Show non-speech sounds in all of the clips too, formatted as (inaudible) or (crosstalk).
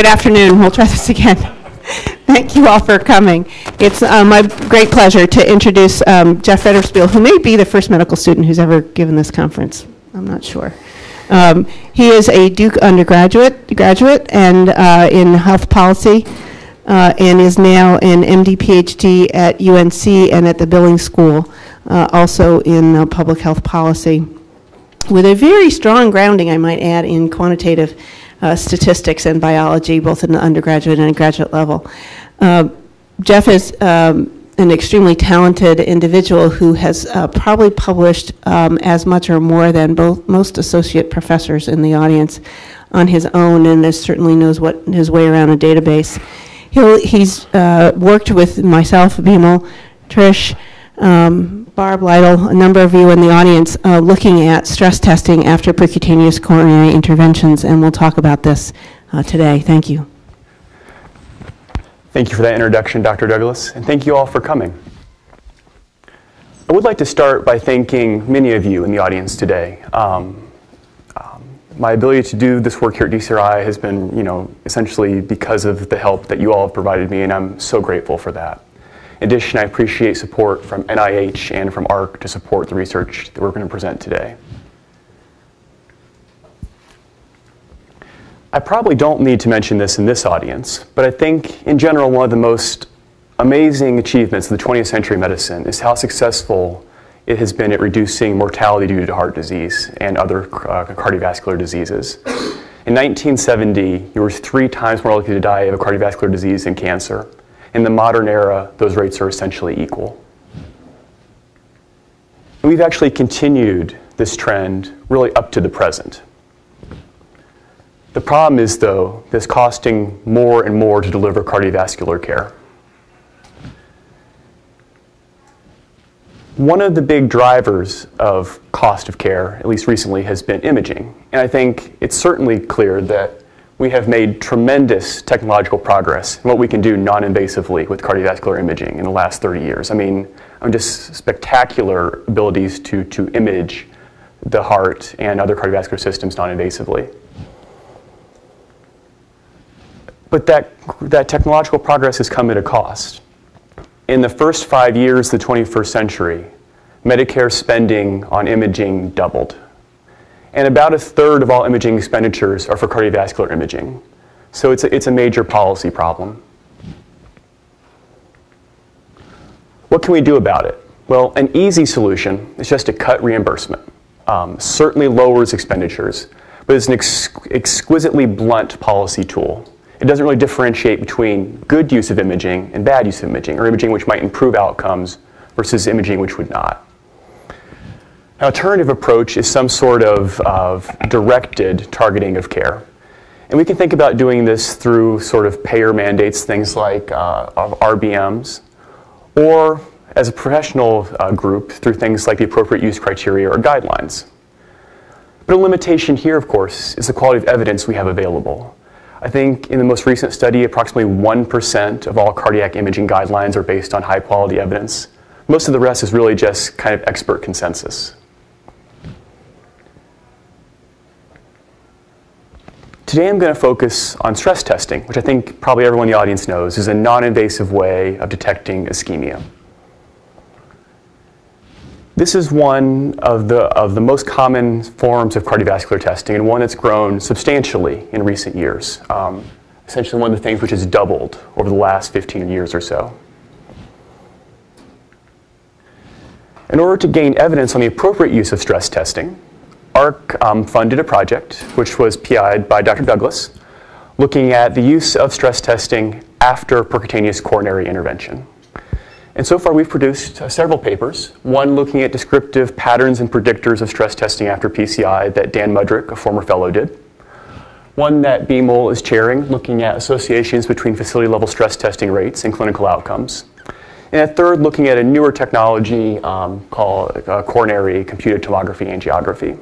Good afternoon. We'll try this again. (laughs) Thank you all for coming. It's uh, my great pleasure to introduce um, Jeff Federspiel, who may be the first medical student who's ever given this conference. I'm not sure. Um, he is a Duke undergraduate graduate and uh, in health policy uh, and is now an MD PhD at UNC and at the Gillings School, uh, also in uh, public health policy with a very strong grounding, I might add, in quantitative uh, statistics and biology, both in the undergraduate and graduate level. Uh, Jeff is um, an extremely talented individual who has uh, probably published um, as much or more than both most associate professors in the audience on his own, and is, certainly knows what his way around a database. He'll, he's uh, worked with myself, Bimal, Trish. Um, Barb Lytle, a number of you in the audience, uh, looking at stress testing after percutaneous coronary interventions, and we'll talk about this uh, today. Thank you. Thank you for that introduction, Dr. Douglas, and thank you all for coming. I would like to start by thanking many of you in the audience today. Um, um, my ability to do this work here at DCRI has been, you know, essentially because of the help that you all have provided me, and I'm so grateful for that. In addition, I appreciate support from NIH and from AHRQ to support the research that we're going to present today. I probably don't need to mention this in this audience, but I think in general one of the most amazing achievements of the 20th century medicine is how successful it has been at reducing mortality due to heart disease and other uh, cardiovascular diseases. In 1970, you were three times more likely to die of a cardiovascular disease than cancer. In the modern era, those rates are essentially equal. We've actually continued this trend really up to the present. The problem is, though, this costing more and more to deliver cardiovascular care. One of the big drivers of cost of care, at least recently, has been imaging. And I think it's certainly clear that we have made tremendous technological progress in what we can do non-invasively with cardiovascular imaging in the last 30 years. I mean, I mean just spectacular abilities to, to image the heart and other cardiovascular systems non-invasively. But that, that technological progress has come at a cost. In the first five years of the 21st century, Medicare spending on imaging doubled and about a third of all imaging expenditures are for cardiovascular imaging. So it's a, it's a major policy problem. What can we do about it? Well, an easy solution is just to cut reimbursement. Um, certainly lowers expenditures, but it's an ex exquisitely blunt policy tool. It doesn't really differentiate between good use of imaging and bad use of imaging, or imaging which might improve outcomes versus imaging which would not. An alternative approach is some sort of, of directed targeting of care. And we can think about doing this through sort of payer mandates, things like uh, RBMs, or as a professional uh, group through things like the appropriate use criteria or guidelines. But a limitation here, of course, is the quality of evidence we have available. I think in the most recent study, approximately 1% of all cardiac imaging guidelines are based on high quality evidence. Most of the rest is really just kind of expert consensus. Today I'm going to focus on stress testing, which I think probably everyone in the audience knows is a non-invasive way of detecting ischemia. This is one of the, of the most common forms of cardiovascular testing and one that's grown substantially in recent years. Um, essentially one of the things which has doubled over the last 15 years or so. In order to gain evidence on the appropriate use of stress testing, AHRQ um, funded a project, which was PI'd by Dr. Douglas, looking at the use of stress testing after percutaneous coronary intervention. And so far, we've produced uh, several papers, one looking at descriptive patterns and predictors of stress testing after PCI that Dan Mudrick, a former fellow, did. One that Bimal is chairing, looking at associations between facility-level stress testing rates and clinical outcomes. And a third, looking at a newer technology um, called uh, coronary computed tomography angiography.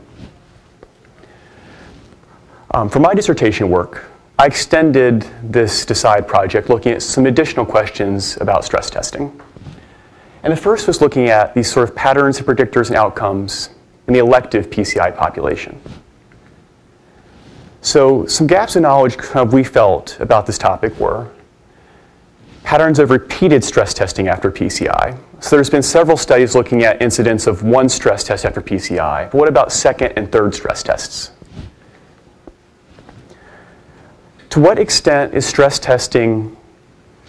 Um, for my dissertation work, I extended this DECIDE project looking at some additional questions about stress testing. And the first was looking at these sort of patterns and predictors and outcomes in the elective PCI population. So some gaps in knowledge kind of we felt about this topic were patterns of repeated stress testing after PCI. So there's been several studies looking at incidence of one stress test after PCI. But what about second and third stress tests? To what extent is stress testing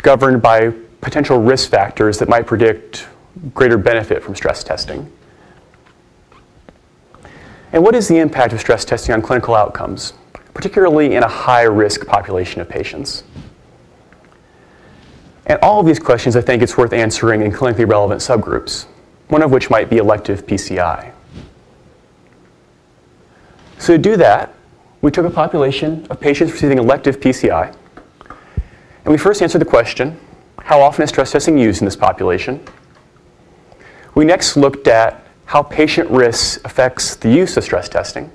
governed by potential risk factors that might predict greater benefit from stress testing? And what is the impact of stress testing on clinical outcomes, particularly in a high risk population of patients? And all of these questions I think it's worth answering in clinically relevant subgroups, one of which might be elective PCI. So to do that, we took a population of patients receiving elective PCI, and we first answered the question, how often is stress testing used in this population? We next looked at how patient risk affects the use of stress testing.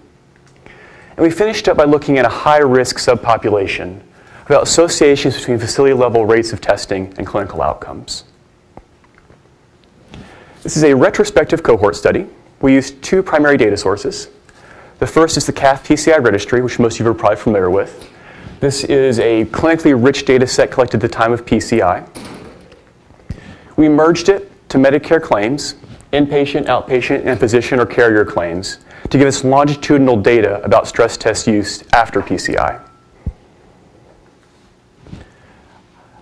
And we finished up by looking at a high-risk subpopulation about associations between facility-level rates of testing and clinical outcomes. This is a retrospective cohort study. We used two primary data sources. The first is the CathPCI registry, which most of you are probably familiar with. This is a clinically rich data set collected at the time of PCI. We merged it to Medicare claims, inpatient, outpatient, and physician or carrier claims to give us longitudinal data about stress test use after PCI.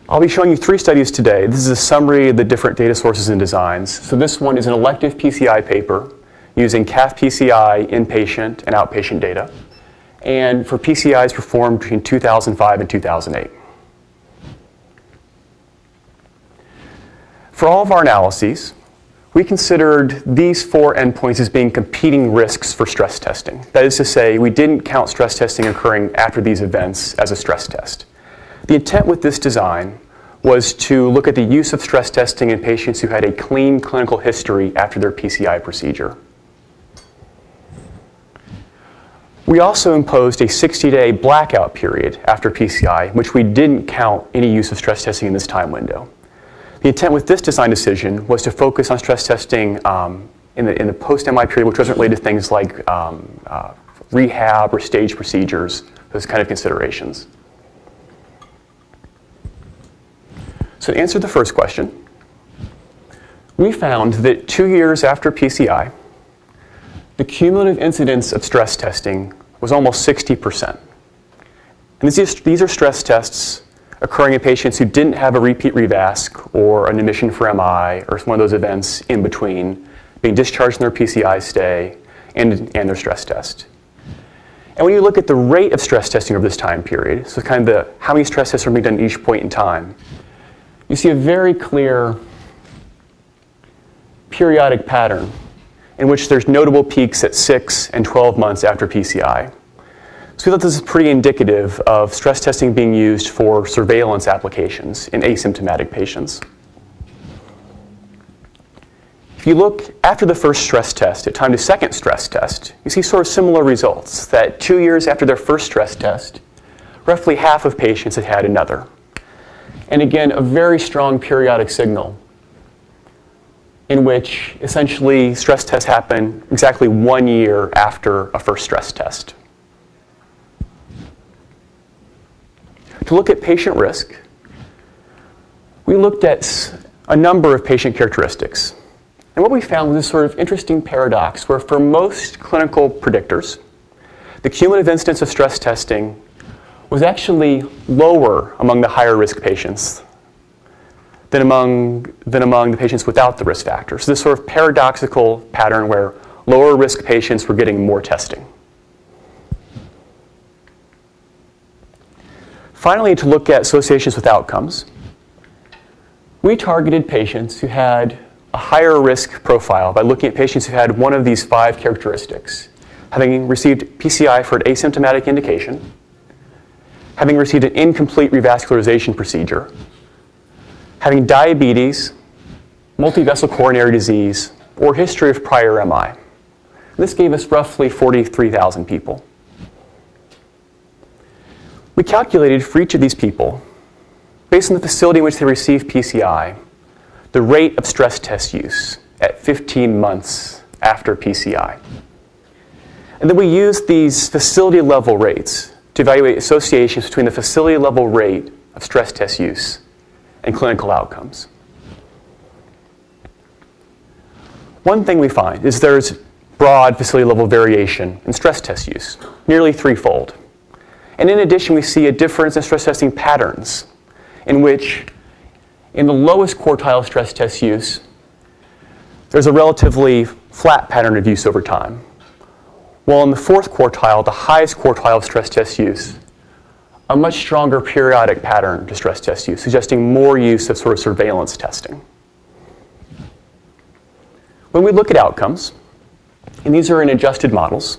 I'll be showing you three studies today. This is a summary of the different data sources and designs. So this one is an elective PCI paper using CathPCI inpatient and outpatient data, and for PCIs performed between 2005 and 2008. For all of our analyses, we considered these four endpoints as being competing risks for stress testing. That is to say, we didn't count stress testing occurring after these events as a stress test. The intent with this design was to look at the use of stress testing in patients who had a clean clinical history after their PCI procedure. We also imposed a 60-day blackout period after PCI, which we didn't count any use of stress testing in this time window. The intent with this design decision was to focus on stress testing um, in the, in the post-MI period, which wasn't related to things like um, uh, rehab or stage procedures, those kind of considerations. So to answer the first question, we found that two years after PCI, the cumulative incidence of stress testing was almost 60%. And these, are stress tests occurring in patients who didn't have a repeat revasc or an admission for MI or one of those events in between being discharged from their PCI stay and, and their stress test. And when you look at the rate of stress testing over this time period, so kind of the how many stress tests are being done at each point in time, you see a very clear periodic pattern in which there's notable peaks at 6 and 12 months after PCI. So we thought this is pretty indicative of stress testing being used for surveillance applications in asymptomatic patients. If you look after the first stress test at time to second stress test, you see sort of similar results, that two years after their first stress test, roughly half of patients had had another. And again, a very strong periodic signal in which essentially stress tests happen exactly one year after a first stress test. To look at patient risk, we looked at a number of patient characteristics. And what we found was this sort of interesting paradox where for most clinical predictors, the cumulative incidence of stress testing was actually lower among the higher risk patients than among, than among the patients without the risk factors. So this sort of paradoxical pattern where lower risk patients were getting more testing. Finally, to look at associations with outcomes, we targeted patients who had a higher risk profile by looking at patients who had one of these five characteristics. Having received PCI for an asymptomatic indication, having received an incomplete revascularization procedure, having diabetes, multivessel coronary disease, or history of prior MI. This gave us roughly 43,000 people. We calculated for each of these people, based on the facility in which they received PCI, the rate of stress test use at 15 months after PCI. And then we used these facility level rates to evaluate associations between the facility level rate of stress test use and clinical outcomes. One thing we find is there's broad facility level variation in stress test use, nearly threefold. And in addition, we see a difference in stress testing patterns, in which in the lowest quartile stress test use, there's a relatively flat pattern of use over time. While in the fourth quartile, the highest quartile of stress test use, a much stronger periodic pattern to stress test use, suggesting more use of sort of surveillance testing. When we look at outcomes, and these are in adjusted models,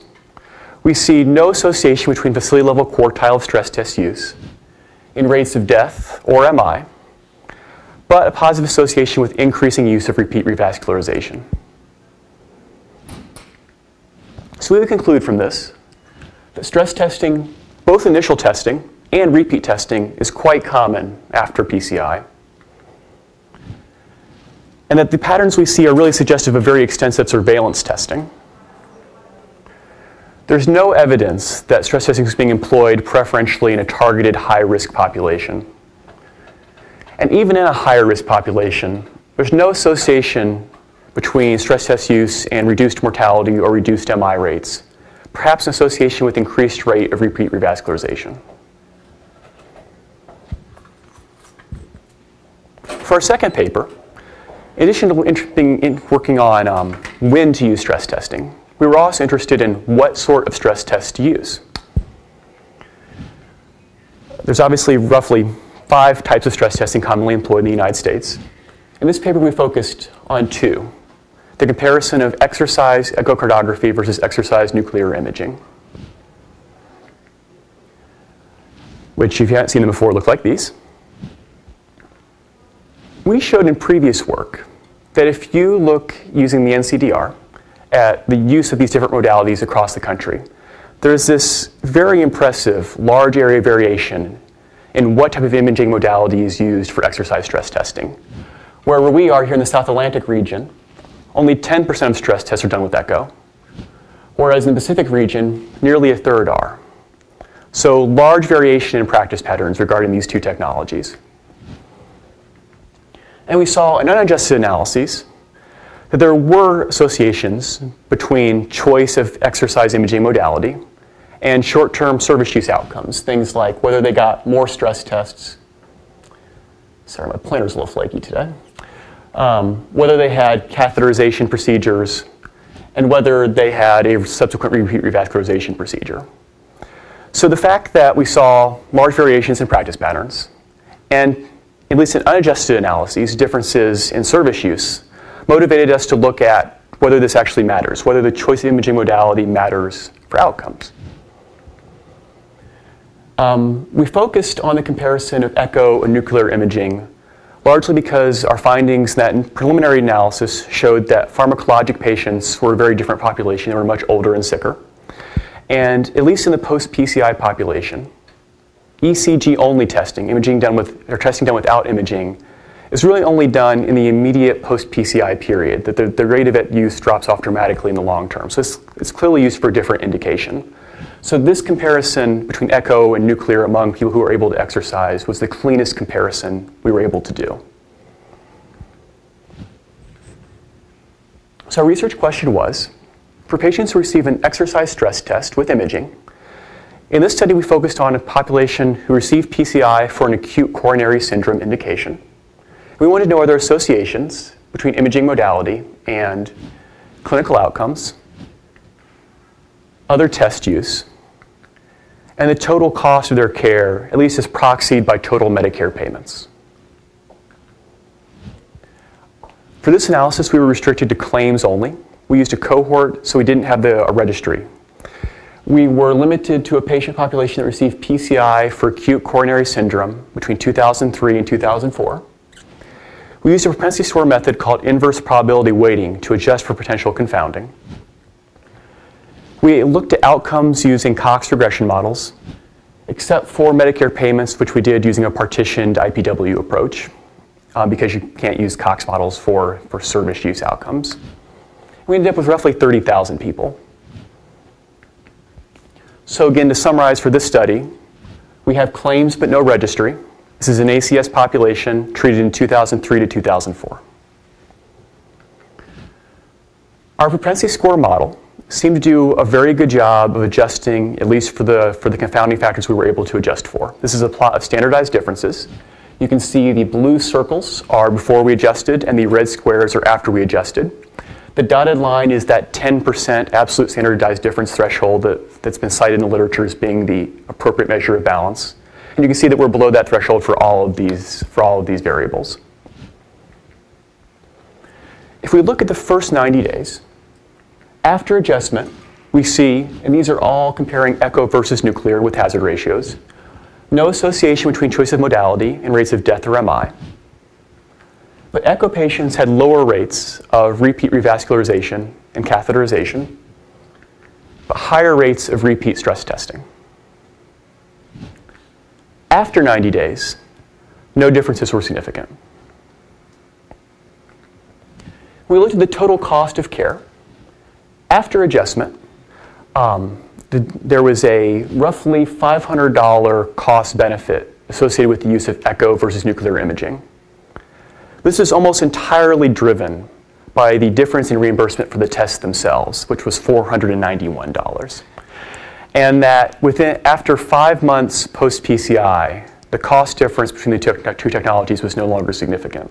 we see no association between facility level quartile of stress test use in rates of death or MI, but a positive association with increasing use of repeat revascularization. So we would conclude from this that stress testing, both initial testing and repeat testing, is quite common after PCI. And that the patterns we see are really suggestive of very extensive surveillance testing. There's no evidence that stress testing is being employed preferentially in a targeted high risk population. And even in a higher risk population, there's no association between stress test use and reduced mortality or reduced MI rates, perhaps an association with increased rate of repeat revascularization. For our second paper, in addition to being working on um, when to use stress testing, we were also interested in what sort of stress test to use. There's obviously roughly five types of stress testing commonly employed in the United States. In this paper, we focused on two the comparison of exercise echocardiography versus exercise nuclear imaging, which, if you haven't seen them before, look like these. We showed in previous work that if you look using the NCDR at the use of these different modalities across the country, there's this very impressive large area variation in what type of imaging modality is used for exercise stress testing. Where we are here in the South Atlantic region, only 10% of stress tests are done with echo, whereas in the Pacific region, nearly a third are. So large variation in practice patterns regarding these two technologies. And we saw in unadjusted analyses that there were associations between choice of exercise imaging modality and short-term service use outcomes, things like whether they got more stress tests. Sorry, my pointer's a little flaky today. Um, whether they had catheterization procedures, and whether they had a subsequent repeat revascularization procedure. So the fact that we saw large variations in practice patterns, and at least in unadjusted analyses, differences in service use, motivated us to look at whether this actually matters, whether the choice of imaging modality matters for outcomes. Um, we focused on the comparison of echo and nuclear imaging largely because our findings that in preliminary analysis showed that pharmacologic patients were a very different population. They were much older and sicker. And at least in the post-PCI population, ECG only testing, imaging done with, or testing done without imaging, is really only done in the immediate post-PCI period, that the, the rate of it use drops off dramatically in the long term. So it's, it's clearly used for a different indication. So this comparison between echo and nuclear among people who are able to exercise was the cleanest comparison we were able to do. So our research question was, for patients who receive an exercise stress test with imaging, in this study we focused on a population who received PCI for an acute coronary syndrome indication. We wanted to know are there associations between imaging modality and clinical outcomes, other test use, and the total cost of their care, at least as proxied by total Medicare payments. For this analysis, we were restricted to claims only. We used a cohort, so we didn't have the, a registry. We were limited to a patient population that received PCI for acute coronary syndrome between 2003 and 2004. We used a propensity score method called inverse probability weighting to adjust for potential confounding. We looked at outcomes using Cox regression models, except for Medicare payments, which we did using a partitioned IPW approach, uh, because you can't use Cox models for, for service use outcomes. We ended up with roughly 30,000 people. So again, to summarize for this study, we have claims but no registry. This is an ACS population treated in 2003 to 2004. Our propensity score model seemed to do a very good job of adjusting, at least for the, for the confounding factors we were able to adjust for. This is a plot of standardized differences. You can see the blue circles are before we adjusted and the red squares are after we adjusted. The dotted line is that 10% absolute standardized difference threshold that, that's been cited in the literature as being the appropriate measure of balance. And you can see that we're below that threshold for all of these, for all of these variables. If we look at the first 90 days, after adjustment, we see, and these are all comparing echo versus nuclear with hazard ratios, no association between choice of modality and rates of death or MI. But echo patients had lower rates of repeat revascularization and catheterization, but higher rates of repeat stress testing. After 90 days, no differences were significant. We looked at the total cost of care. After adjustment, um, the, there was a roughly $500 cost benefit associated with the use of echo versus nuclear imaging. This is almost entirely driven by the difference in reimbursement for the tests themselves, which was $491. And that within, after five months post PCI, the cost difference between the two, two technologies was no longer significant.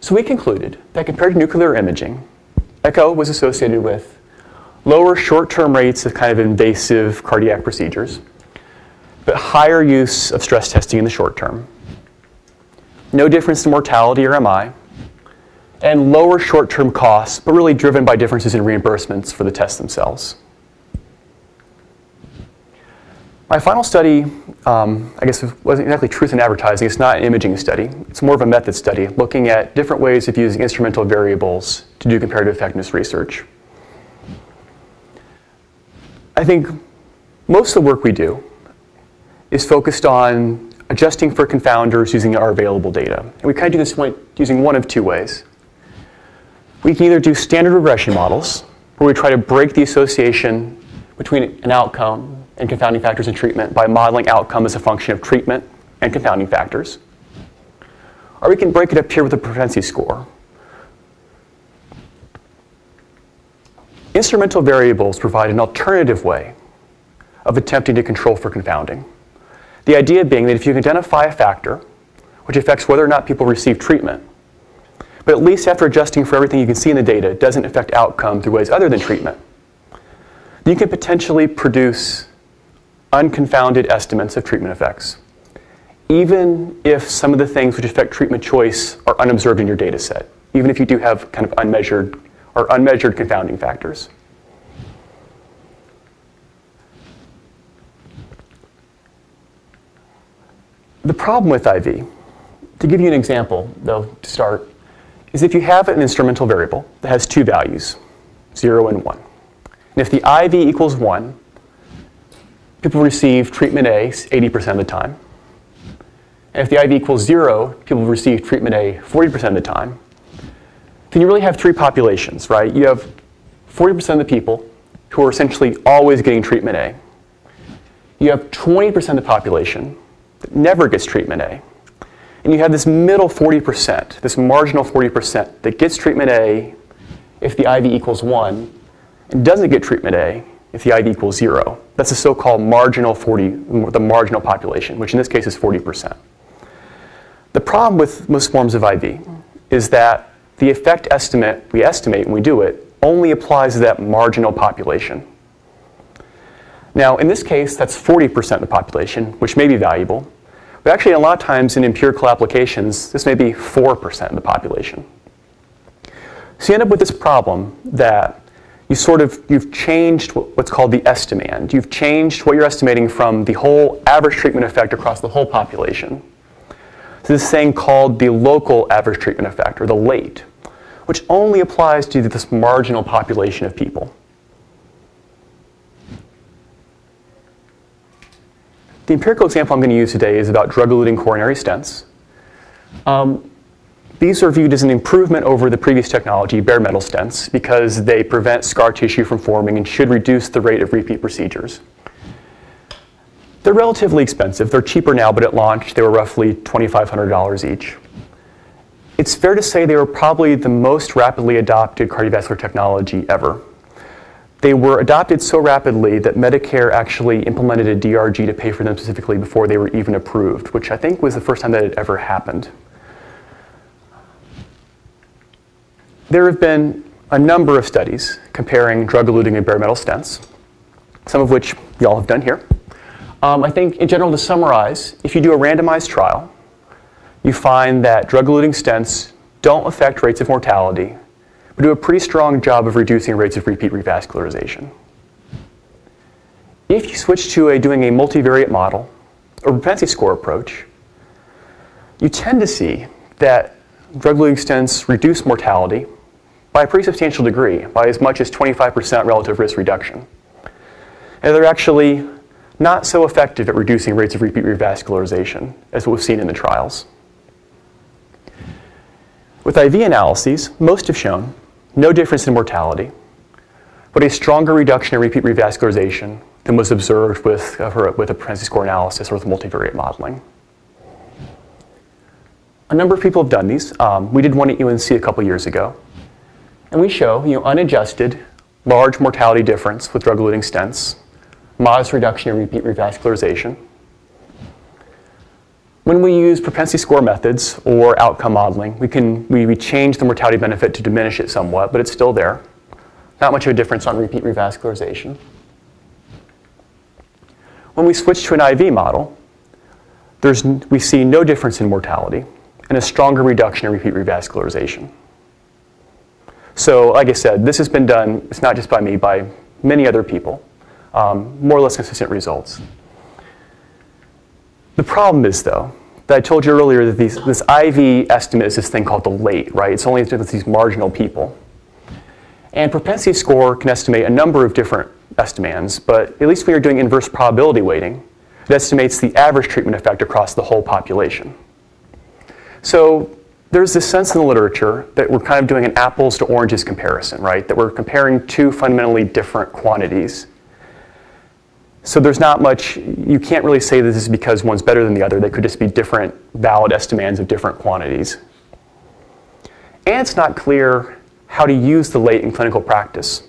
So we concluded that compared to nuclear imaging, echo was associated with lower short-term rates of kind of invasive cardiac procedures, but higher use of stress testing in the short term, no difference in mortality or MI, and lower short-term costs, but really driven by differences in reimbursements for the tests themselves. My final study, um, I guess, wasn't exactly truth in advertising. It's not an imaging study. It's more of a method study, looking at different ways of using instrumental variables to do comparative effectiveness research. I think most of the work we do is focused on adjusting for confounders using our available data. And we kind of do this using one of two ways. We can either do standard regression models, where we try to break the association between an outcome and confounding factors in treatment by modeling outcome as a function of treatment and confounding factors. Or we can break it up here with a propensity score. Instrumental variables provide an alternative way of attempting to control for confounding. The idea being that if you can identify a factor which affects whether or not people receive treatment, but at least after adjusting for everything you can see in the data, it doesn't affect outcome through ways other than treatment, you can potentially produce unconfounded estimates of treatment effects, even if some of the things which affect treatment choice are unobserved in your data set, even if you do have kind of unmeasured or unmeasured confounding factors. The problem with IV, to give you an example, though, to start, is if you have an instrumental variable that has two values, 0 and 1. And if the IV equals 1, people receive treatment A 80% of the time. And if the IV equals 0, people receive treatment A 40% of the time. Then you really have three populations, right? You have 40% of the people who are essentially always getting treatment A. You have 20% of the population that never gets treatment A. And you have this middle 40%, this marginal 40% that gets treatment A if the IV equals 1 and doesn't get treatment A if the IV equals 0. That's the so-called marginal 40, the marginal population, which in this case is 40%. The problem with most forms of IV is that the effect estimate we estimate when we do it only applies to that marginal population. Now, in this case, that's 40% of the population, which may be valuable. But actually, a lot of times in empirical applications, this may be 4% of the population. So you end up with this problem that you sort of, you've changed what's called the estimand. You've changed what you're estimating from the whole average treatment effect across the whole population to this thing called the local average treatment effect, or the LATE, which only applies to this marginal population of people. The empirical example I'm going to use today is about drug-eluting coronary stents. Um, these are viewed as an improvement over the previous technology, bare metal stents, because they prevent scar tissue from forming and should reduce the rate of repeat procedures. They're relatively expensive. They're cheaper now, but at launch they were roughly $2,500 each. It's fair to say they were probably the most rapidly adopted cardiovascular technology ever. They were adopted so rapidly that Medicare actually implemented a DRG to pay for them specifically before they were even approved, which I think was the first time that it ever happened. There have been a number of studies comparing drug-eluting and bare metal stents, some of which y'all have done here. Um, I think in general to summarize, if you do a randomized trial, you find that drug-eluting stents don't affect rates of mortality, but do a pretty strong job of reducing rates of repeat revascularization. If you switch to a, doing a multivariate model, or propensity score approach, you tend to see that drug-eluting stents reduce mortality by a pretty substantial degree, by as much as 25% relative risk reduction. And they're actually not so effective at reducing rates of repeat revascularization as what we've seen in the trials. With IV analyses, most have shown no difference in mortality, but a stronger reduction in repeat revascularization than was observed with, uh, with a propensity score analysis or with multivariate modeling. A number of people have done these. Um, we did one at UNC a couple years ago. And we show you know, unadjusted, large mortality difference with drug-eluting stents, modest reduction in repeat revascularization. When we use propensity score methods or outcome modeling, we can we, we change the mortality benefit to diminish it somewhat, but it's still there. Not much of a difference on repeat revascularization. When we switch to an IV model, there's, we see no difference in mortality and a stronger reduction in repeat revascularization. So like I said, this has been done, it's not just by me, by many other people. Um, more or less consistent results. The problem is, though, that I told you earlier that these, this IV estimate is this thing called the late, right? It's only with these marginal people. And propensity score can estimate a number of different estimands, but at least when you're doing inverse probability weighting, it estimates the average treatment effect across the whole population. So there's this sense in the literature that we're kind of doing an apples to oranges comparison, right? That we're comparing two fundamentally different quantities. So there's not much, you can't really say this is because one's better than the other. They could just be different valid estimands of different quantities. And it's not clear how to use the late in clinical practice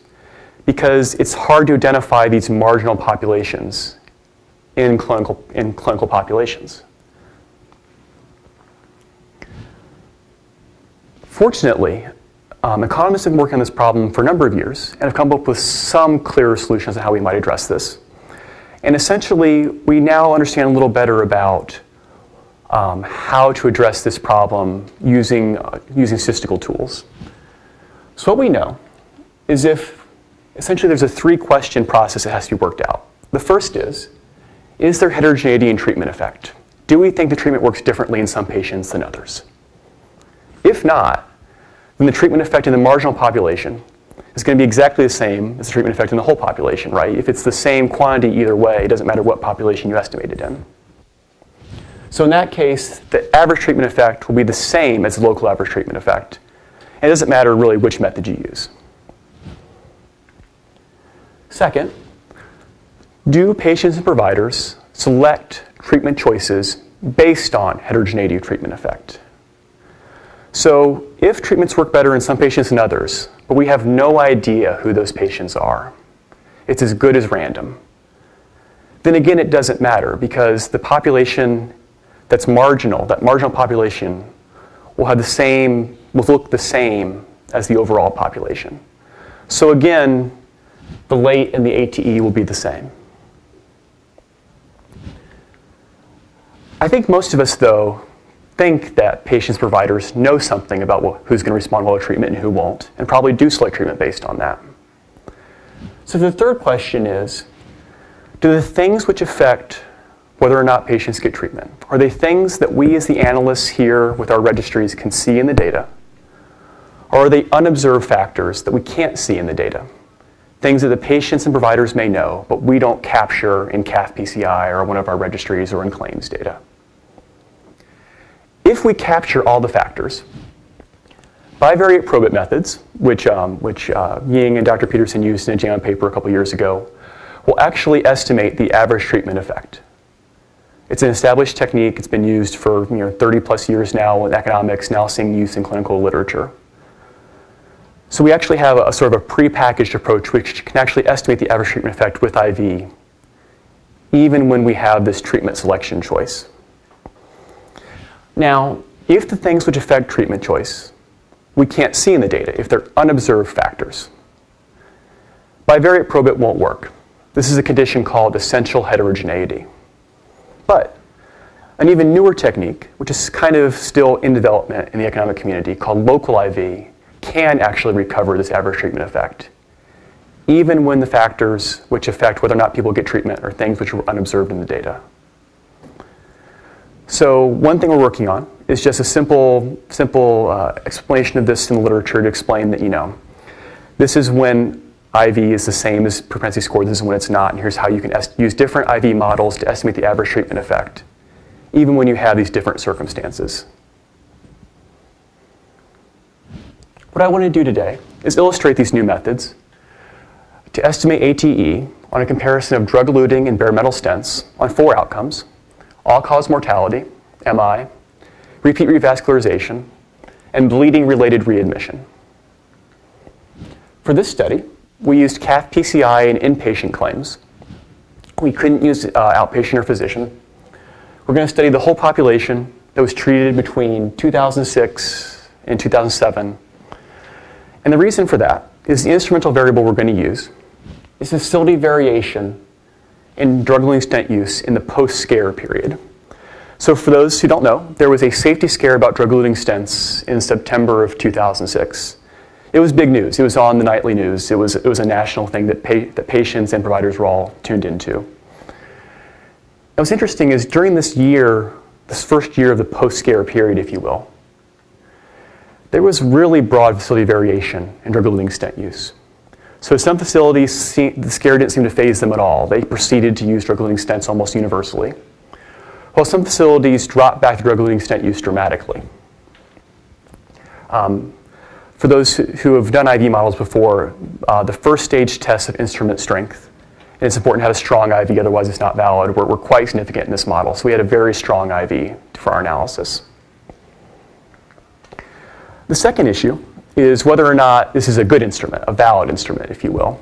because it's hard to identify these marginal populations in clinical, in clinical populations. Fortunately, um, economists have been working on this problem for a number of years and have come up with some clearer solutions on how we might address this. And essentially, we now understand a little better about um, how to address this problem using, uh, using statistical tools. So what we know is if essentially there's a three-question process that has to be worked out. The first is, is there heterogeneity in treatment effect? Do we think the treatment works differently in some patients than others? If not, then the treatment effect in the marginal population is going to be exactly the same as the treatment effect in the whole population, right? If it's the same quantity either way, it doesn't matter what population you estimate it in. So in that case, the average treatment effect will be the same as the local average treatment effect. And it doesn't matter really which method you use. Second, do patients and providers select treatment choices based on heterogeneity of treatment effect? So if treatments work better in some patients than others, but we have no idea who those patients are, it's as good as random, then again it doesn't matter because the population that's marginal, that marginal population, will have the same, will look the same as the overall population. So again, the late and the ATE will be the same. I think most of us, though, think that patients, providers know something about who's going to respond well to treatment and who won't, and probably do select treatment based on that. So the third question is, do the things which affect whether or not patients get treatment, are they things that we as the analysts here with our registries can see in the data, or are they unobserved factors that we can't see in the data? Things that the patients and providers may know, but we don't capture in CathPCI or one of our registries or in claims data. If we capture all the factors, Bivariate probit methods, which, um, which uh, Ying and Dr. Peterson used in a JAMA paper a couple years ago, will actually estimate the average treatment effect. It's an established technique. It's been used for you know, 30 plus years now in economics, now seeing use in clinical literature. So we actually have a, a sort of a prepackaged approach which can actually estimate the average treatment effect with IV, even when we have this treatment selection choice. Now, if the things which affect treatment choice we can't see in the data, if they're unobserved factors, bivariate probit won't work. This is a condition called essential heterogeneity. But an even newer technique, which is kind of still in development in the economic community, called local IV, can actually recover this average treatment effect, even when the factors which affect whether or not people get treatment are things which are unobserved in the data. So one thing we're working on is just a simple, simple uh, explanation of this in the literature to explain that, you know, this is when IV is the same as propensity score, this is when it's not, and here's how you can use different IV models to estimate the average treatment effect, even when you have these different circumstances. What I want to do today is illustrate these new methods to estimate ATE on a comparison of drug-eluting and bare metal stents on four outcomes, all-cause mortality, MI, repeat revascularization, and bleeding-related readmission. For this study, we used CathPCI and inpatient claims. We couldn't use uh, outpatient or physician. We're going to study the whole population that was treated between 2006 and 2007 and the reason for that is the instrumental variable we're going to use is facility variation in drug-eluting stent use in the post-scare period. So for those who don't know, there was a safety scare about drug-eluting stents in September of 2006. It was big news. It was on the nightly news. It was, it was a national thing that, pa that patients and providers were all tuned into. And what's interesting is during this year, this first year of the post-scare period, if you will, there was really broad facility variation in drug-eluting stent use. So some facilities, the scare didn't seem to faze them at all. They proceeded to use drug-eluting stents almost universally. While some facilities dropped back the drug-eluting stent use dramatically. Um, for those who have done IV models before, uh, the first stage tests of instrument strength, and it's important to have a strong IV, otherwise it's not valid, were, were quite significant in this model. So we had a very strong IV for our analysis. The second issue is whether or not this is a good instrument, a valid instrument, if you will.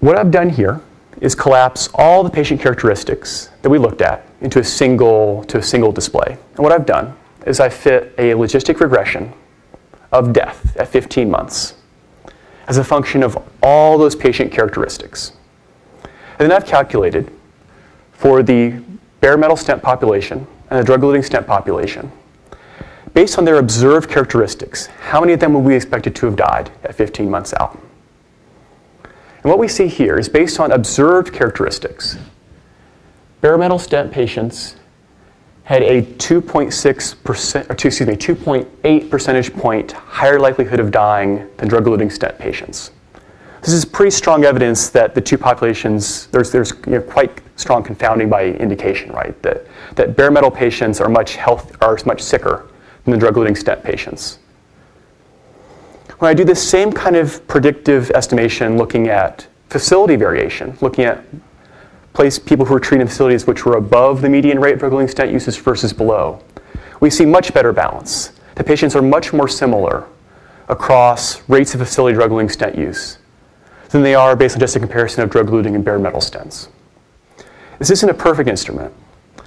What I've done here is collapse all the patient characteristics that we looked at into a single, to a single display. And what I've done is I fit a logistic regression of death at 15 months as a function of all those patient characteristics. And then I've calculated for the bare metal stent population and the drug-eluting stent population based on their observed characteristics, how many of them would we expected to have died at 15 months out? And what we see here is based on observed characteristics. Bare metal stent patients had a 2.6%, or excuse me, 2.8 percentage point higher likelihood of dying than drug-eluting stent patients. This is pretty strong evidence that the two populations, there's, there's you know, quite strong confounding by indication, right? That, that bare metal patients are much, health, are much sicker in the drug-eluting stent patients. When I do this same kind of predictive estimation looking at facility variation, looking at place people who are treated in facilities which were above the median rate of drug-eluting stent uses versus below, we see much better balance. The patients are much more similar across rates of facility drug-eluting stent use than they are based on just a comparison of drug-eluting and bare metal stents. This isn't a perfect instrument.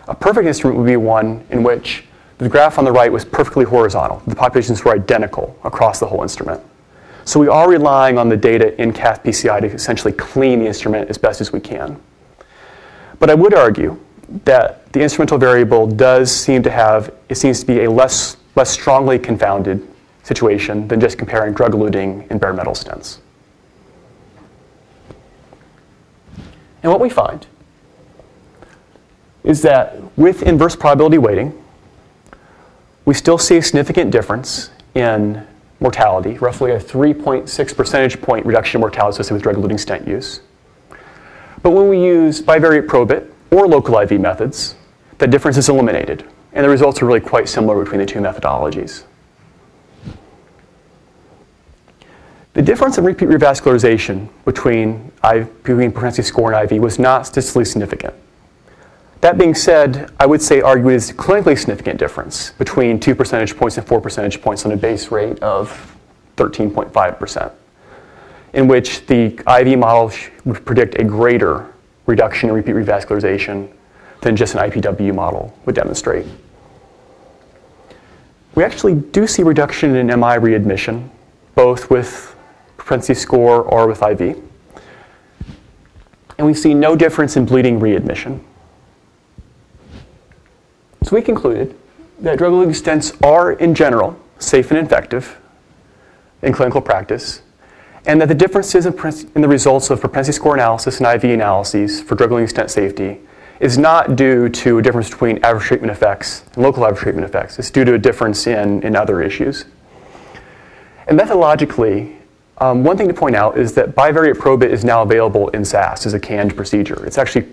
A perfect instrument would be one in which the graph on the right was perfectly horizontal. The populations were identical across the whole instrument. So we are relying on the data in CathPCI to essentially clean the instrument as best as we can. But I would argue that the instrumental variable does seem to have, it seems to be a less, less strongly confounded situation than just comparing drug-eluting and bare metal stents. And what we find is that with inverse probability weighting, we still see a significant difference in mortality, roughly a 3.6 percentage point reduction in mortality associated with drug-eluting stent use. But when we use bivariate probit or local IV methods, that difference is eliminated. And the results are really quite similar between the two methodologies. The difference in repeat revascularization between, IV, between propensity score and IV was not statistically significant. That being said, I would say argue is a clinically significant difference between 2 percentage points and 4 percentage points on a base rate of 13.5%, in which the IV model would predict a greater reduction in repeat revascularization than just an IPW model would demonstrate. We actually do see reduction in MI readmission, both with propensity score or with IV. And we see no difference in bleeding readmission. So we concluded that drug-eluting stents are, in general, safe and effective in clinical practice, and that the differences in, the results of propensity score analysis and IV analyses for drug-eluting stent safety is not due to a difference between average treatment effects and local average treatment effects. It's due to a difference in, in other issues. And methodologically, um, one thing to point out is that bivariate probit is now available in SAS as a canned procedure. It's actually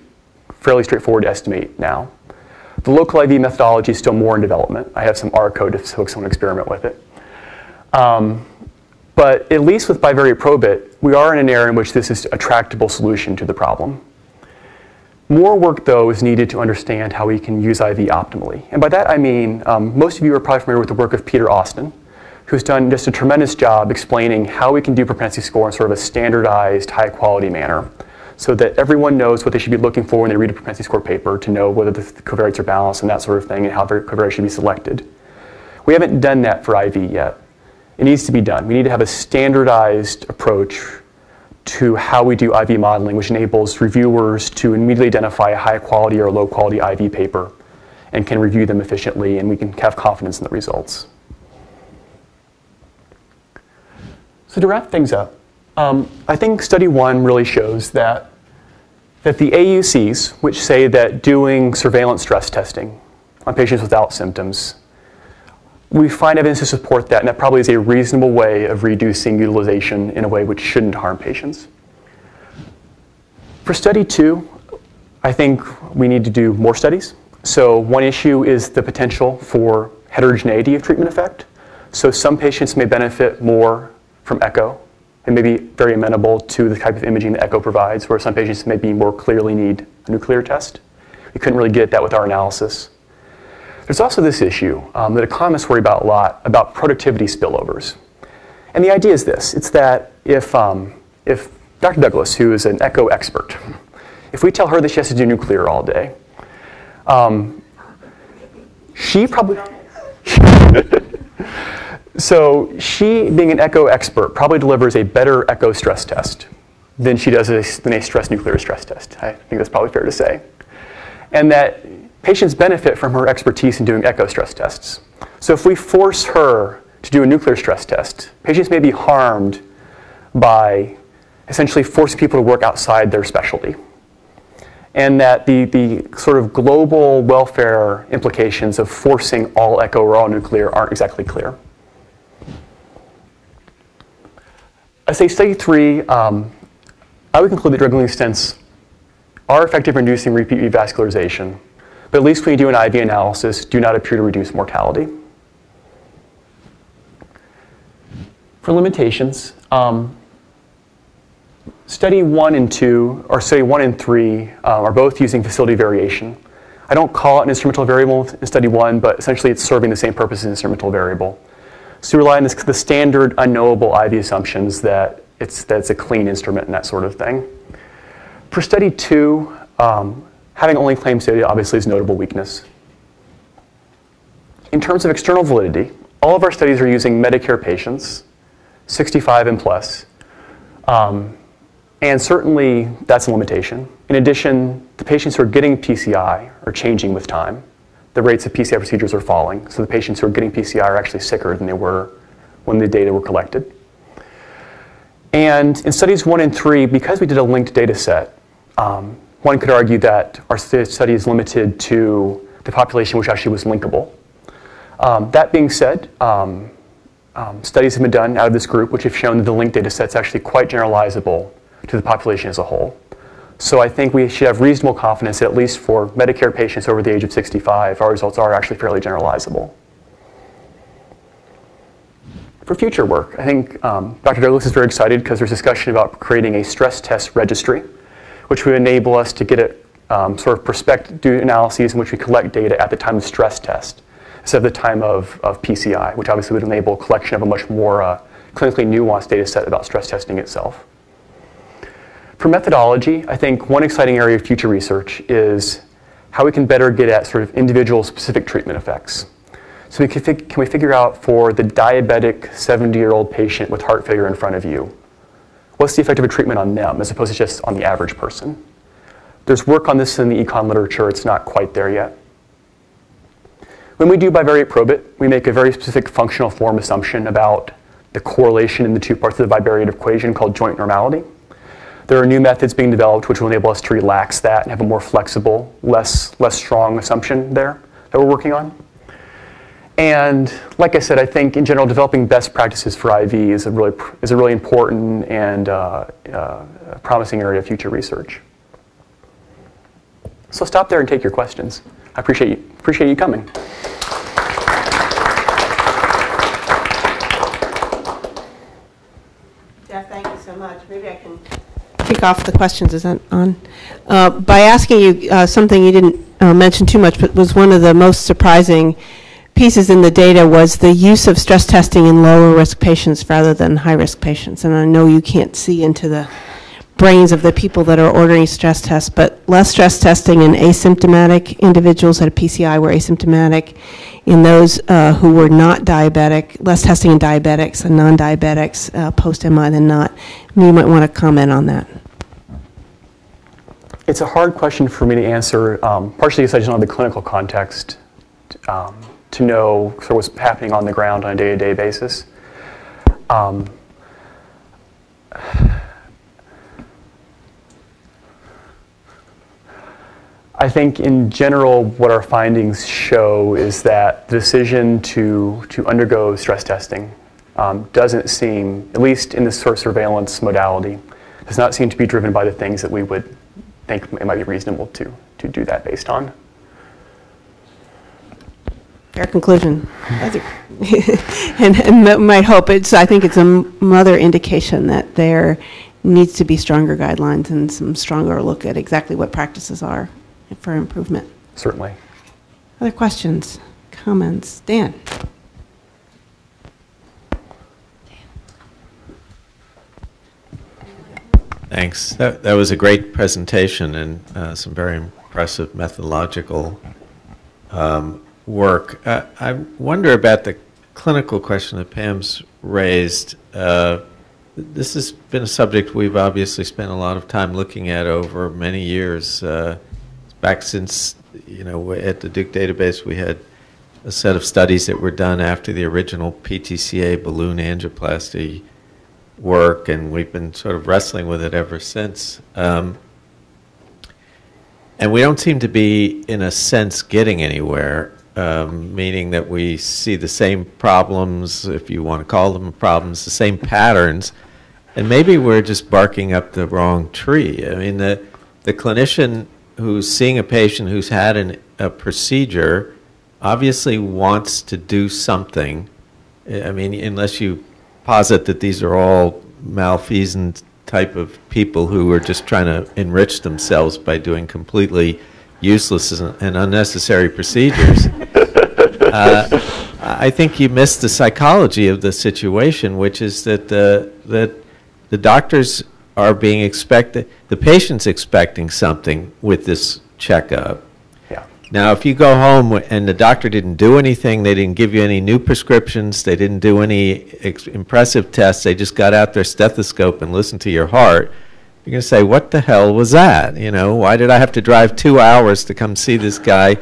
fairly straightforward to estimate now. The local IV methodology is still more in development. I have some R code if to experiment with it. Um, but at least with bivariate probit, we are in an area in which this is a tractable solution to the problem. More work, though, is needed to understand how we can use IV optimally. And by that I mean, um, most of you are probably familiar with the work of Peter Austin, who's done just a tremendous job explaining how we can do propensity score in sort of a standardized, high quality manner so that everyone knows what they should be looking for when they read a propensity score paper to know whether the covariates are balanced and that sort of thing and how covariates should be selected. We haven't done that for IV yet. It needs to be done. We need to have a standardized approach to how we do IV modeling, which enables reviewers to immediately identify a high quality or low quality IV paper and can review them efficiently and we can have confidence in the results. So to wrap things up, um, I think study one really shows that, that the AUCs, which say that doing surveillance stress testing on patients without symptoms, we find evidence to support that, and that probably is a reasonable way of reducing utilization in a way which shouldn't harm patients. For study two, I think we need to do more studies. So one issue is the potential for heterogeneity of treatment effect. So some patients may benefit more from echo and may be very amenable to the type of imaging that echo provides, where some patients may be more clearly need a nuclear test. We couldn't really get that with our analysis. There's also this issue um, that economists worry about a lot, about productivity spillovers. And the idea is this, it's that if, um, if Dr. Douglas, who is an echo expert, if we tell her that she has to do nuclear all day, um, she probably... (laughs) (laughs) So she, being an echo expert, probably delivers a better echo stress test than she does a, than a stress nuclear stress test. I think that's probably fair to say. And that patients benefit from her expertise in doing echo stress tests. So if we force her to do a nuclear stress test, patients may be harmed by essentially forcing people to work outside their specialty. And that the, the sort of global welfare implications of forcing all echo or all nuclear aren't exactly clear. I say study three, um, I would conclude that drug-eluting stents are effective in reducing repeat revascularization, but at least when you do an IV analysis, do not appear to reduce mortality. For limitations, um, study one and two, or study one and three, uh, are both using facility variation. I don't call it an instrumental variable in study one, but essentially it's serving the same purpose as an instrumental variable. So we rely on this, the standard unknowable IV assumptions that it's, that it's a clean instrument and that sort of thing. For study two, um, having only claims data obviously is notable weakness. In terms of external validity, all of our studies are using Medicare patients, 65 and plus. Um, and certainly that's a limitation. In addition, the patients who are getting PCI are changing with time the rates of PCI procedures are falling. So the patients who are getting PCI are actually sicker than they were when the data were collected. And in studies one and three, because we did a linked data set, um, one could argue that our study is limited to the population which actually was linkable. Um, that being said, um, um studies have been done out of this group which have shown that the linked data set is actually quite generalizable to the population as a whole. So I think we should have reasonable confidence, at least for Medicare patients over the age of 65, our results are actually fairly generalizable. For future work, I think um, Dr. Douglas is very excited because there's discussion about creating a stress test registry, which would enable us to get it um, sort of prospect do analyses in which we collect data at the time of stress test instead of the time of, of PCI, which obviously would enable collection of a much more uh, clinically nuanced data set about stress testing itself. For methodology, I think one exciting area of future research is how we can better get at sort of individual specific treatment effects. So we can, can we figure out for the diabetic 70-year-old patient with heart failure in front of you, what's the effect of a treatment on them as opposed to just on the average person? There's work on this in the econ literature. It's not quite there yet. When we do bivariate probit, we make a very specific functional form assumption about the correlation in the two parts of the bivariate equation called joint normality. There are new methods being developed which will enable us to relax that and have a more flexible, less, less strong assumption there that we're working on. And like I said, I think in general, developing best practices for IV is a really, is a really important and uh, uh, promising area of future research. So stop there and take your questions. I appreciate you, appreciate you coming. Jeff, thank you so much. Maybe I can kick off the questions. Is that on? Uh, by asking you uh, something you didn't uh, mention too much, but was one of the most surprising pieces in the data was the use of stress testing in lower risk patients rather than high risk patients. And I know you can't see into the brains of the people that are ordering stress tests, but less stress testing in asymptomatic individuals at a PCI were asymptomatic. In those uh, who were not diabetic, less testing in diabetics and non-diabetics uh, post-MI than not. You might want to comment on that. It's a hard question for me to answer, um, partially because I just don't have the clinical context um, to know sort of what's happening on the ground on a day-to-day -day basis. Um, I think in general, what our findings show is that the decision to, to undergo stress testing um, doesn't seem, at least in this sort of surveillance modality, does not seem to be driven by the things that we would think it might be reasonable to, to do that based on. Fair conclusion. (laughs) and, and might hope it's, I think it's a mother indication that there needs to be stronger guidelines and some stronger look at exactly what practices are for improvement. Certainly. Other questions, comments? Dan? Thanks. That, that was a great presentation and uh, some very impressive methodological um, work. Uh, I wonder about the clinical question that Pam's raised. Uh, this has been a subject we've obviously spent a lot of time looking at over many years. Uh, back since, you know, at the Duke database, we had a set of studies that were done after the original PTCA balloon angioplasty work, and we've been sort of wrestling with it ever since. Um, and we don't seem to be, in a sense, getting anywhere, um, meaning that we see the same problems, if you want to call them problems, the same patterns, and maybe we're just barking up the wrong tree. I mean, the, the clinician who's seeing a patient who's had an, a procedure obviously wants to do something. I mean, unless you posit that these are all malfeasant type of people who are just trying to enrich themselves by doing completely useless and unnecessary procedures. (laughs) uh, I think you missed the psychology of the situation, which is that the, that the doctors are being expected, the patient's expecting something with this checkup. Now, if you go home and the doctor didn't do anything, they didn't give you any new prescriptions, they didn't do any impressive tests, they just got out their stethoscope and listened to your heart, you're going to say, what the hell was that? You know, why did I have to drive two hours to come see this guy?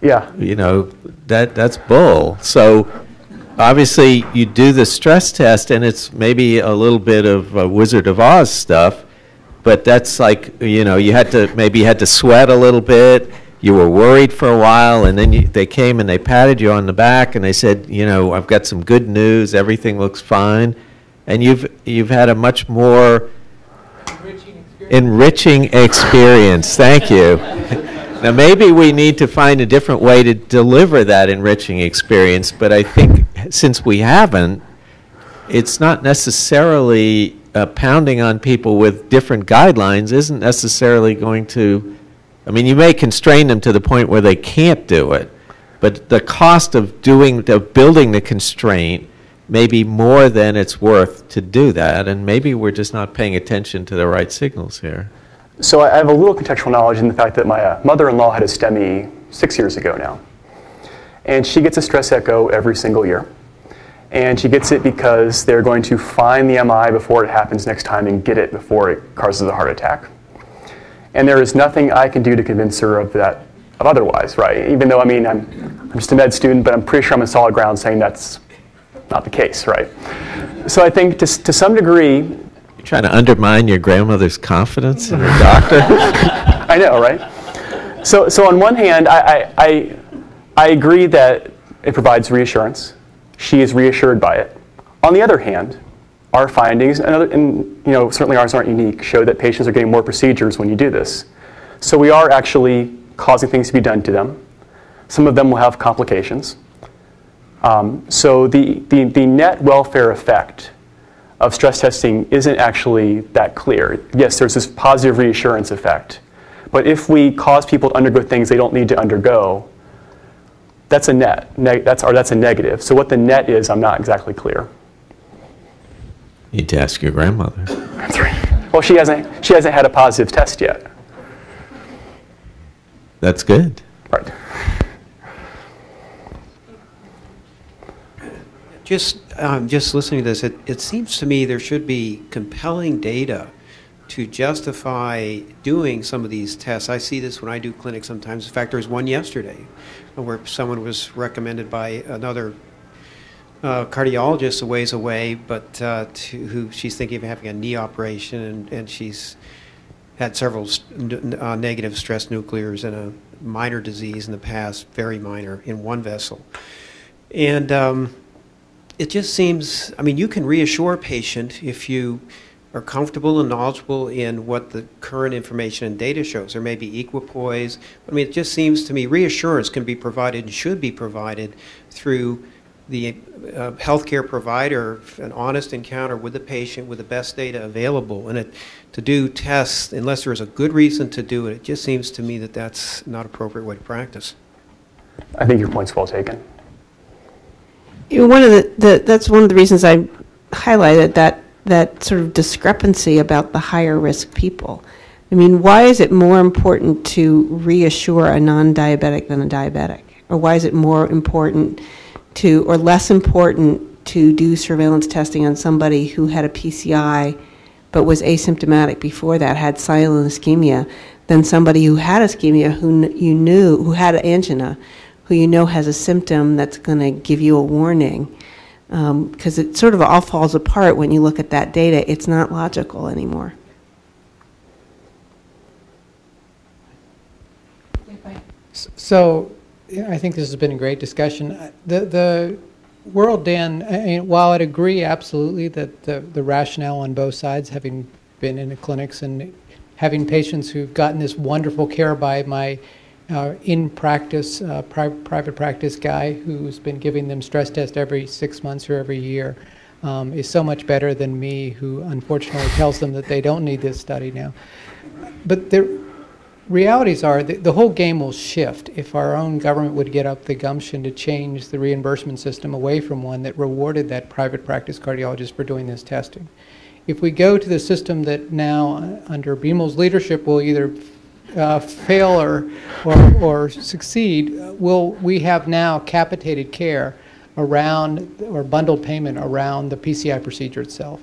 Yeah. You know, that that's bull. So obviously you do the stress test and it's maybe a little bit of uh, Wizard of Oz stuff, but that's like, you know, you had to, maybe you had to sweat a little bit, you were worried for a while, and then you, they came and they patted you on the back and they said, you know, I've got some good news, everything looks fine, and you've, you've had a much more enriching experience. Enriching experience. Thank you. (laughs) Now, maybe we need to find a different way to deliver that enriching experience, but I think since we haven't, it's not necessarily uh, pounding on people with different guidelines isn't necessarily going to. I mean, you may constrain them to the point where they can't do it, but the cost of doing of building the constraint may be more than it's worth to do that, and maybe we're just not paying attention to the right signals here. So I have a little contextual knowledge in the fact that my uh, mother-in-law had a STEMI six years ago now, and she gets a stress echo every single year. And she gets it because they're going to find the MI before it happens next time and get it before it causes a heart attack. And there is nothing I can do to convince her of that, of otherwise, right? Even though, I mean, I'm, I'm just a med student, but I'm pretty sure I'm on solid ground saying that's not the case, right? So I think to, to some degree, You're trying to undermine your grandmother's confidence in her doctor. (laughs) (laughs) I know, right? So, so on one hand, I, I, I, I agree that it provides reassurance. She is reassured by it. On the other hand, our findings, and, other, and you know, certainly ours aren't unique, show that patients are getting more procedures when you do this. So we are actually causing things to be done to them. Some of them will have complications. Um, so the, the, the net welfare effect of stress testing isn't actually that clear. Yes, there's this positive reassurance effect. But if we cause people to undergo things they don't need to undergo, that's a net. That's, or that's a negative. So what the net is, I'm not exactly clear. Need to ask your grandmother. That's right. Well, she hasn't, she hasn't had a positive test yet. That's good. Right. Just, um, just listening to this, it, it seems to me there should be compelling data to justify doing some of these tests. I see this when I do clinics sometimes. In fact, there was one yesterday where someone was recommended by another uh, cardiologist a ways away, but uh, to, who she's thinking of having a knee operation, and, and she's had several uh, negative stress nuclears and a minor disease in the past, very minor, in one vessel. And um, it just seems, I mean, you can reassure a patient if you are comfortable and knowledgeable in what the current information and data shows. There may be equipoise. I mean, it just seems to me reassurance can be provided and should be provided through the uh, healthcare provider, an honest encounter with the patient with the best data available. And it, to do tests, unless there's a good reason to do it, it just seems to me that that's not appropriate way to practice. I think your point's well taken. You know, One of the, the, that's one of the reasons I highlighted that, that sort of discrepancy about the higher risk people. I mean, why is it more important to reassure a non-diabetic than a diabetic? Or why is it more important to, or less important to do surveillance testing on somebody who had a PCI but was asymptomatic before that, had silent ischemia, than somebody who had ischemia who you knew, who had angina, who you know has a symptom that's going to give you a warning. Um, because it sort of all falls apart when you look at that data. It's not logical anymore. So, I think this has been a great discussion. Uh, The, the world, Dan, I mean, while I'd agree absolutely that the, the rationale on both sides, having been in the clinics and having patients who've gotten this wonderful care by my uh, in practice, uh, pri- private practice guy who's been giving them stress test every six months or every year um, is so much better than me, who unfortunately tells them that they don't need this study now. But the realities are that the whole game will shift if our own government would get up the gumption to change the reimbursement system away from one that rewarded that private practice cardiologist for doing this testing. If we go to the system that now, uh, under Beamel's leadership, will either uh, fail or, or, or succeed, uh, will we have now capitated care around or bundled payment around the PCI procedure itself.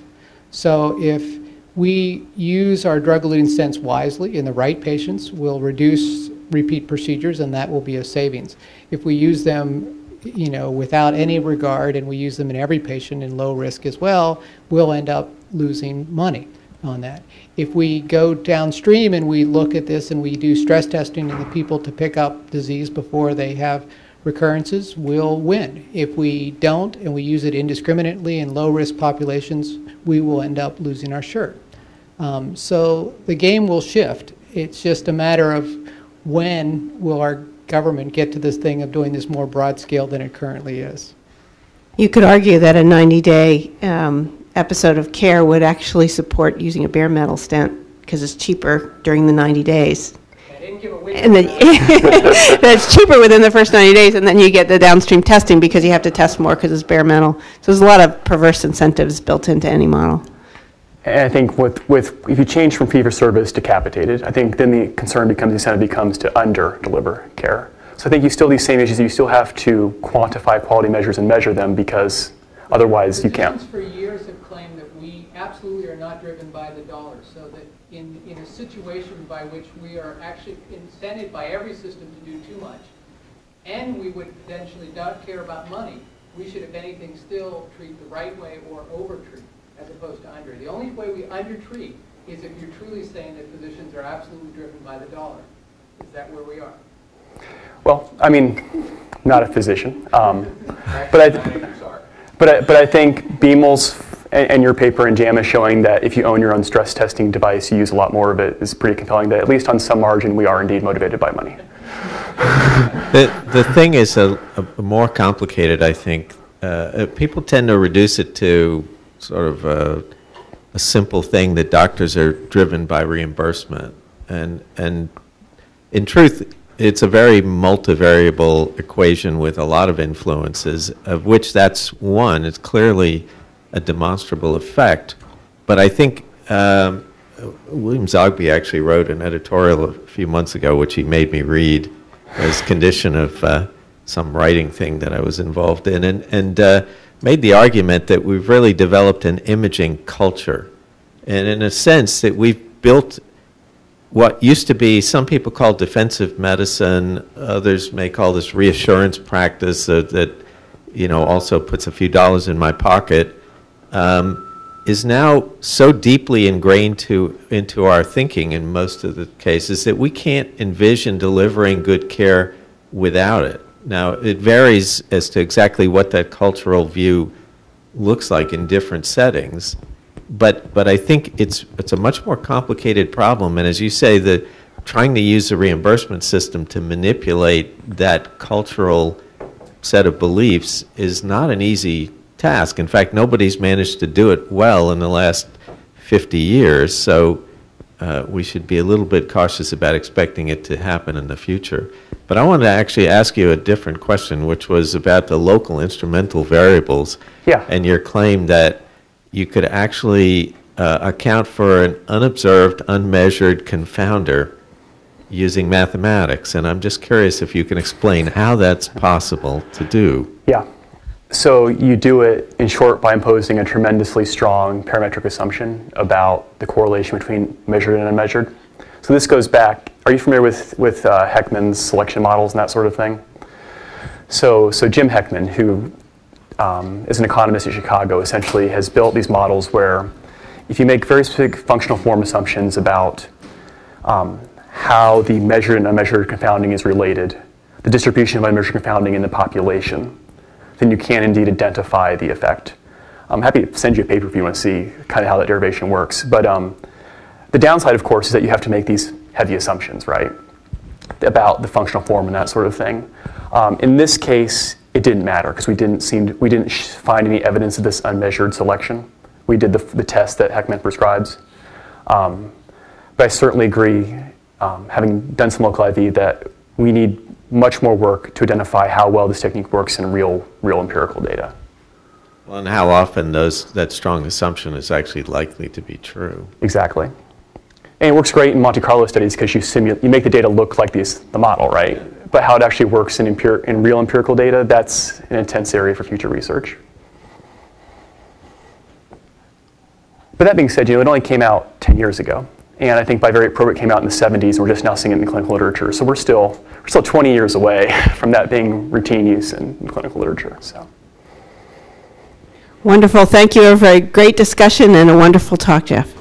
So if we use our drug-eluting stents wisely in the right patients, we'll reduce repeat procedures, and that will be a savings. If we use them, you know, without any regard, and we use them in every patient in low risk as well, we'll end up losing money on that. If we go downstream and we look at this and we do stress testing in the people to pick up disease before they have recurrences, we'll win. If we don't and we use it indiscriminately in low risk populations, we will end up losing our shirt. Um, so the game will shift. It's just a matter of when will our government get to this thing of doing this more broad scale than it currently is. You could argue that a 90-day um, episode of care would actually support using a bare metal stent because it's cheaper during the 90 days. And then, (laughs) that's cheaper within the first 90 days, and then you get the downstream testing because you have to test more because it's bare metal. So there's a lot of perverse incentives built into any model. And I think with, with if you change from fee for service to capitated, I think then the concern becomes, the incentive becomes to under deliver care. So I think you still these same issues. You still have to quantify quality measures and measure them because otherwise you can't. For years have claimed that we absolutely are not driven by the dollar, so that in, in a situation by which we are actually incented by every system to do too much, and we would potentially not care about money, we should, if anything, still treat the right way or overtreat as opposed to under. The only way we undertreat is if you're truly saying that physicians are absolutely driven by the dollar. Is that where we are? Well, I mean, not a physician, um, but I, but I, but I think Beemel's and, and your paper in JAMA showing that if you own your own stress testing device, you use a lot more of it is pretty compelling. That at least on some margin, we are indeed motivated by money. the, the thing is a, a more complicated, I think. Uh, people tend to reduce it to sort of a, a, simple thing that doctors are driven by reimbursement. And, and in truth, it's a very multivariable equation with a lot of influences, of which that's one. It's clearly a demonstrable effect. But I think um, William Zoghbi actually wrote an editorial a few months ago, which he made me read as condition of uh, some writing thing that I was involved in, and, and uh, made the argument that we've really developed an imaging culture. And in a sense, that we've built what used to be, some people call defensive medicine, others may call this reassurance practice that, you know, also puts a few dollars in my pocket, um, is now so deeply ingrained to, into our thinking in most of the cases that we can't envision delivering good care without it. Now, it varies as to exactly what that cultural view looks like in different settings but but I think it's it's a much more complicated problem. And as you say, the trying to use the reimbursement system to manipulate that cultural set of beliefs is not an easy task. In fact, nobody's managed to do it well in the last 50 years. So uh, we should be a little bit cautious about expecting it to happen in the future. But I wanted to actually ask you a different question, which was about the local instrumental variables. Yeah. And your claim that you could actually uh, account for an unobserved, unmeasured confounder using mathematics. And I'm just curious if you can explain how that's possible to do. Yeah. So you do it, in short, by imposing a tremendously strong parametric assumption about the correlation between measured and unmeasured. So this goes back, are you familiar with, with uh, Heckman's selection models and that sort of thing? So, so Jim Heckman, who um, is an economist at Chicago, essentially has built these models where if you make very specific functional form assumptions about um, how the measured and unmeasured confounding is related, the distribution of unmeasured confounding in the population, then you can indeed identify the effect. I'm happy to send you a paper if you want to see kind of how that derivation works. But um, the downside, of course, is that you have to make these heavy assumptions, right, about the functional form and that sort of thing. Um, in this case, it didn't matter because we didn't seem to, we didn't find any evidence of this unmeasured selection. We did the, the test that Heckman prescribes. Um, but I certainly agree, um, having done some local IV, that we need much more work to identify how well this technique works in real, real empirical data. Well, and how often those, that strong assumption is actually likely to be true. Exactly. And it works great in Monte Carlo studies because you, simulate, you make the data look like these, the model, right? but how it actually works in, empir- in real empirical data, that's an intense area for future research. But that being said, you know, it only came out 10 years ago. And I think bivariate probit came out in the 70s, and we're just now seeing it in the clinical literature. So we're still, we're still 20 years away (laughs) from that being routine use in, in clinical literature. So. Wonderful. Thank you. For a very great discussion and a wonderful talk, Jeff.